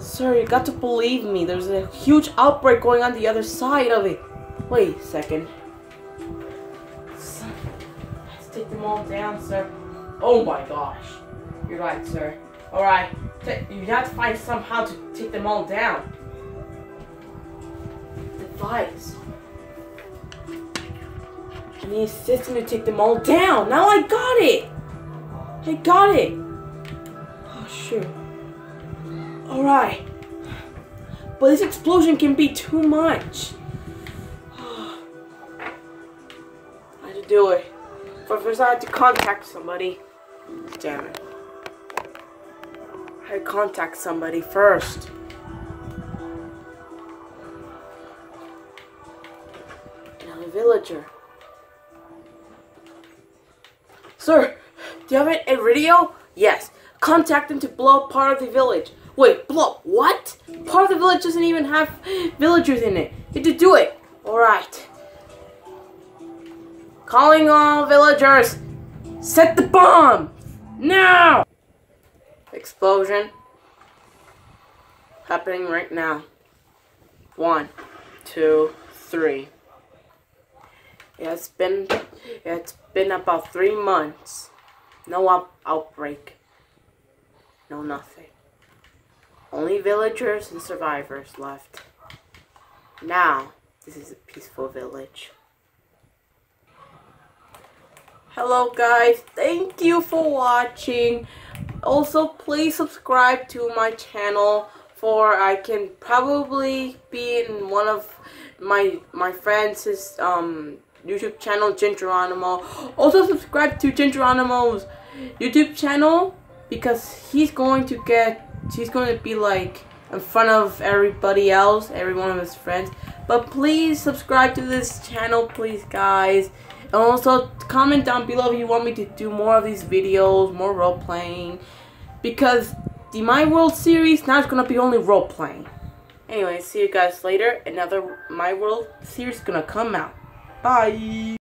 Sir, you got to believe me. There's a huge outbreak going on the other side of it. Wait a second. Let's take them all down, sir. Oh my gosh. You're right, sir. Alright. You have to find somehow to take them all down. Device. I need a system to take them all down. Now I got it. I got it. Oh shoot. Alright. But this explosion can be too much. I had to do it. But first I had to contact somebody. Damn it. I had to contact somebody first. Now a villager. Sir, do you have a radio? Yes. Contact them to blow up part of the village. Wait, what? Part of the village doesn't even have villagers in it. You have to do it. Alright. Calling all villagers. Set the bomb! Now! Explosion. Happening right now. One, two, three. It's been it's been about three months. No out outbreak. No nothing. Only villagers and survivors left. Now, this is a peaceful village. Hello guys, thank you for watching. Also, please subscribe to my channel for I can probably be in one of my my friends' um YouTube channel, Gingeronimo. Also subscribe to Gingeronimo's YouTube channel because he's going to get, he's going to be like in front of everybody else, every one of his friends. But please subscribe to this channel, please guys. And also comment down below if you want me to do more of these videos, more role playing. Because the My World series now is going to be only role playing. Anyway, see you guys later. Another My World series going to come out. Bye.